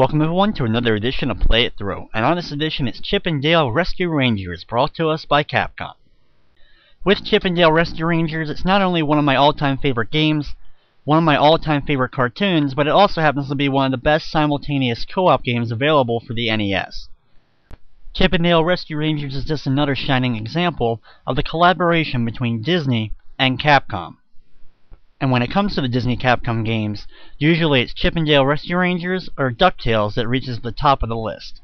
Welcome everyone to another edition of Play It Through, and on this edition it's Chip 'n Dale Rescue Rangers, brought to us by Capcom. With Chip 'n Dale Rescue Rangers, it's not only one of my all-time favorite games, one of my all-time favorite cartoons, but it also happens to be one of the best simultaneous co-op games available for the NES. Chip 'n Dale Rescue Rangers is just another shining example of the collaboration between Disney and Capcom. And when it comes to the Disney Capcom games, usually it's Chip 'n Dale Rescue Rangers or DuckTales that reaches the top of the list.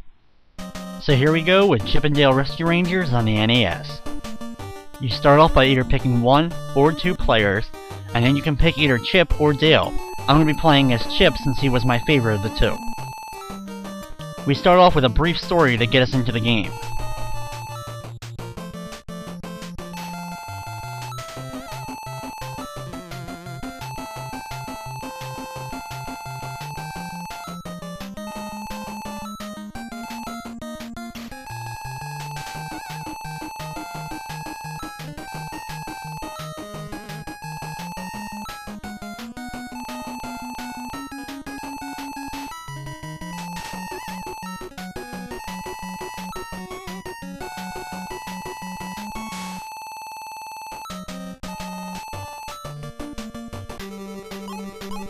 So here we go with Chip 'n Dale Rescue Rangers on the NES. You start off by either picking one or two players, and then you can pick either Chip or Dale. I'm going to be playing as Chip since he was my favorite of the two. We start off with a brief story to get us into the game.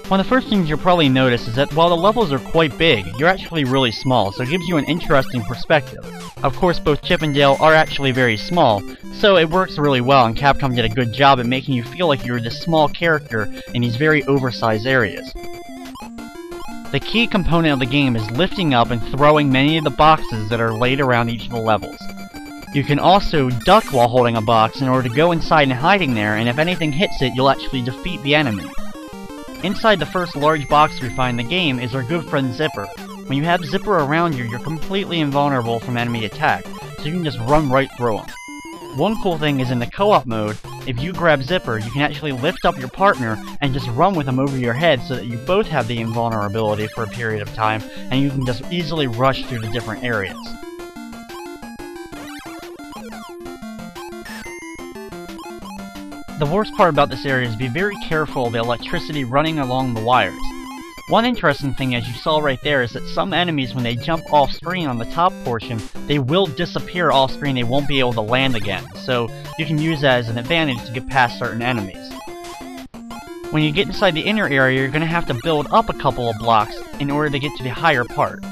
One of the first things you'll probably notice is that while the levels are quite big, you're actually really small, so it gives you an interesting perspective. Of course, both Chip and Dale are actually very small, so it works really well, and Capcom did a good job at making you feel like you're this small character in these very oversized areas. The key component of the game is lifting up and throwing many of the boxes that are laid around each of the levels. You can also duck while holding a box in order to go inside and hiding there, and if anything hits it, you'll actually defeat the enemy. Inside the first large box we find in the game is our good friend Zipper. When you have Zipper around you, you're completely invulnerable from enemy attack, so you can just run right through him. One cool thing is in the co-op mode, if you grab Zipper, you can actually lift up your partner and just run with him over your head so that you both have the invulnerability for a period of time, and you can just easily rush through the different areas. The worst part about this area is be very careful of the electricity running along the wires. One interesting thing as you saw right there is that some enemies when they jump off screen on the top portion, they will disappear off screen, they won't be able to land again, so you can use that as an advantage to get past certain enemies. When you get inside the inner area, you're going to have to build up a couple of blocks in order to get to the higher part.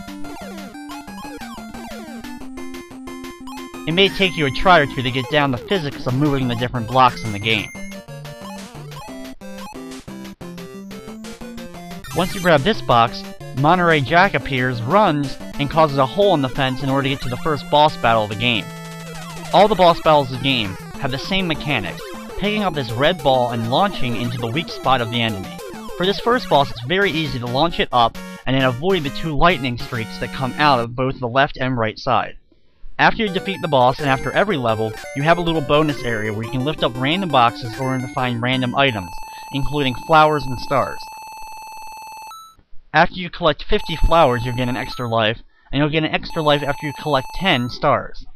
It may take you a try or two to get down the physics of moving the different blocks in the game. Once you grab this box, Monterey Jack appears, runs, and causes a hole in the fence in order to get to the first boss battle of the game. All the boss battles of the game have the same mechanics, picking up this red ball and launching into the weak spot of the enemy. For this first boss, it's very easy to launch it up and then avoid the two lightning streaks that come out of both the left and right side. After you defeat the boss, and after every level, you have a little bonus area where you can lift up random boxes in order to find random items, including flowers and stars. After you collect 50 flowers, you'll get an extra life, and you'll get an extra life after you collect 10 stars.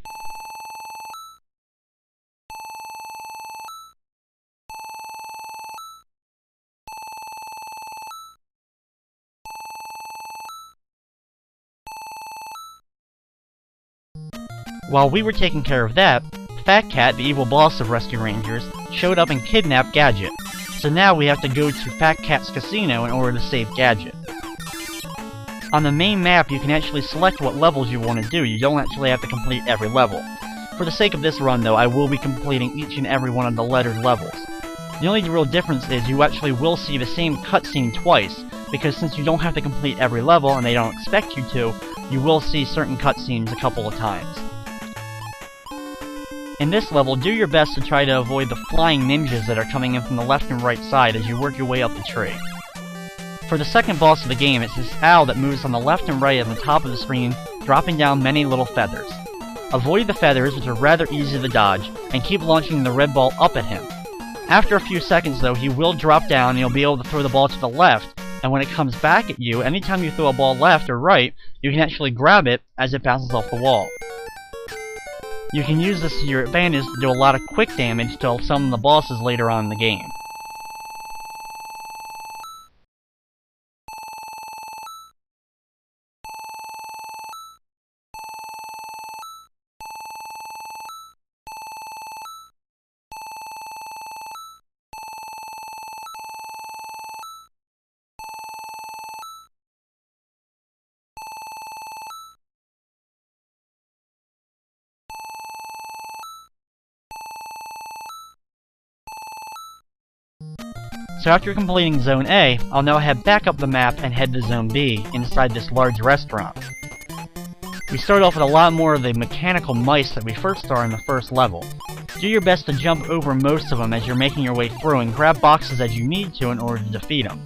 While we were taking care of that, Fat Cat, the evil boss of Rescue Rangers, showed up and kidnapped Gadget. So now we have to go to Fat Cat's casino in order to save Gadget. On the main map, you can actually select what levels you want to do. You don't actually have to complete every level. For the sake of this run, though, I will be completing each and every one of the lettered levels. The only real difference is you actually will see the same cutscene twice, because since you don't have to complete every level and they don't expect you to, you will see certain cutscenes a couple of times. In this level, do your best to try to avoid the flying ninjas that are coming in from the left and right side as you work your way up the tree. For the second boss of the game, it's this owl that moves on the left and right on the top of the screen, dropping down many little feathers. Avoid the feathers, which are rather easy to dodge, and keep launching the red ball up at him. After a few seconds though, he will drop down and you'll be able to throw the ball to the left, and when it comes back at you, anytime you throw a ball left or right, you can actually grab it as it bounces off the wall. You can use this to your advantage to do a lot of quick damage to some of the bosses later on in the game. So after completing Zone A, I'll now head back up the map and head to Zone B, inside this large restaurant. We start off with a lot more of the mechanical mice that we first saw in the first level. Do your best to jump over most of them as you're making your way through and grab boxes as you need to in order to defeat them.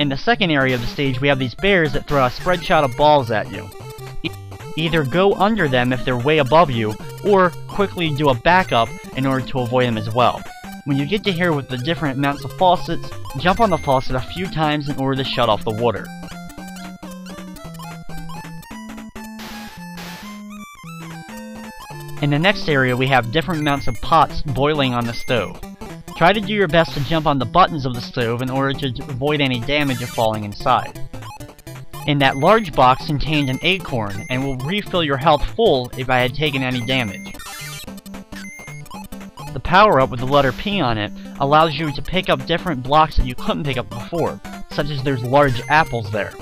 In the second area of the stage, we have these bears that throw a spread shot of balls at you. E either go under them if they're way above you, or quickly do a backup in order to avoid them as well. When you get to here with the different amounts of faucets, jump on the faucet a few times in order to shut off the water. In the next area, we have different amounts of pots boiling on the stove. Try to do your best to jump on the buttons of the stove in order to avoid any damage of falling inside. In that large box contained an acorn, and will refill your health full if I had taken any damage. Power-up with the letter P on it allows you to pick up different blocks that you couldn't pick up before, such as there's large apples there.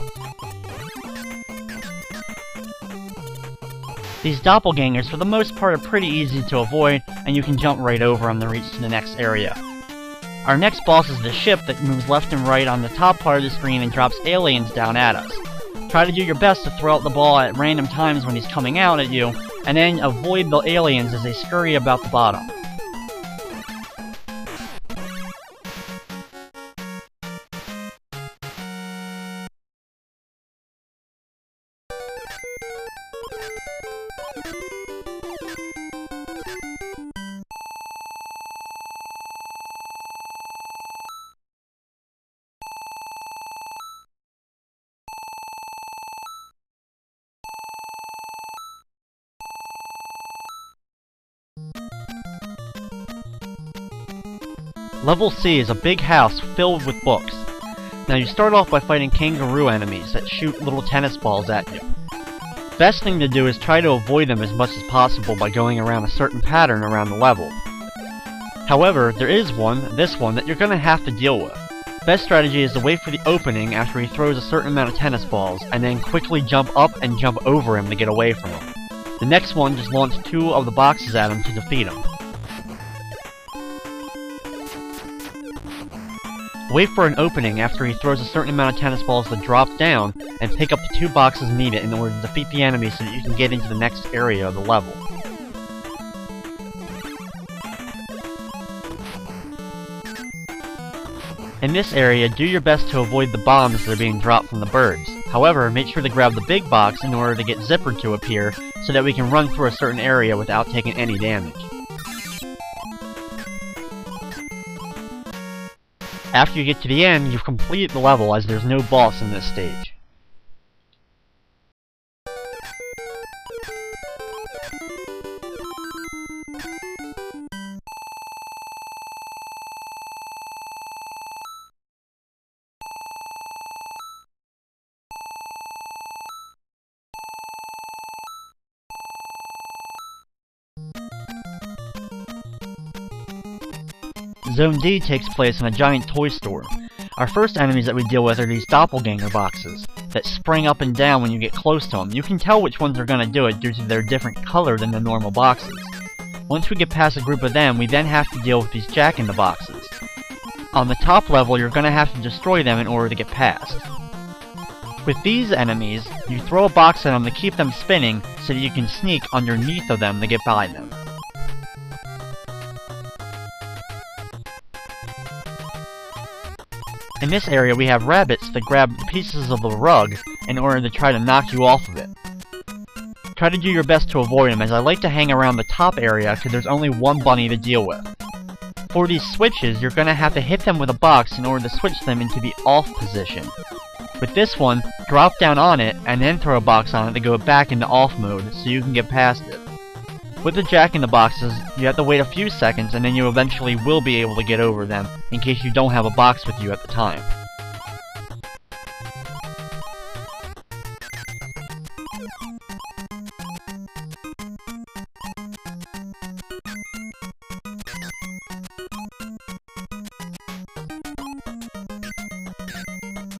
These doppelgangers for the most part are pretty easy to avoid, and you can jump right over them to reach to the next area. Our next boss is the ship that moves left and right on the top part of the screen and drops aliens down at us. Try to do your best to throw out the ball at random times when he's coming out at you, and then avoid the aliens as they scurry about the bottom. Level C is a big house filled with books. Now you start off by fighting kangaroo enemies that shoot little tennis balls at you. Best thing to do is try to avoid them as much as possible by going around a certain pattern around the level. However, there is one, this one, that you're going to have to deal with. Best strategy is to wait for the opening after he throws a certain amount of tennis balls, and then quickly jump up and jump over him to get away from him. The next one, just launch two of the boxes at him to defeat him. Wait for an opening after he throws a certain amount of tennis balls to drop down, and pick up the two boxes needed in order to defeat the enemy so that you can get into the next area of the level. In this area, do your best to avoid the bombs that are being dropped from the birds. However, make sure to grab the big box in order to get Zipper to appear, so that we can run through a certain area without taking any damage. After you get to the end, you've completed the level as there's no boss in this stage. Zone D takes place in a giant toy store. Our first enemies that we deal with are these doppelganger boxes that spring up and down when you get close to them. You can tell which ones are going to do it due to their different color than the normal boxes. Once we get past a group of them, we then have to deal with these jack-in-the-boxes. On the top level, you're going to have to destroy them in order to get past. With these enemies, you throw a box at them to keep them spinning so that you can sneak underneath of them to get by them. In this area, we have rabbits that grab pieces of the rug in order to try to knock you off of it. Try to do your best to avoid them, as I like to hang around the top area because there's only one bunny to deal with. For these switches, you're going to have to hit them with a box in order to switch them into the off position. With this one, drop down on it, and then throw a box on it to go back into off mode, so you can get past it. With the jack-in-the-boxes, you have to wait a few seconds and then you eventually will be able to get over them, in case you don't have a box with you at the time.